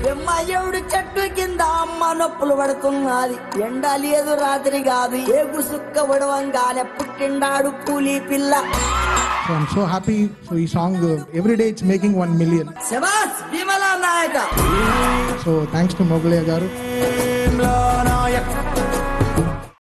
బ్రహ్మయ్యుడు చెట్టు కింద అమ్మ నొప్పులు పడుతున్నది ఎండ లేదు రాత్రి కాదు. ఏగు సుక్క ఉడవంగానే పుట్టిండాడు కూలి పిల్ల. So I'm so happy so ఈ song every day it's making one million శబాస్ Vimala Nayaka. So thanks to Mogalaiah గారు.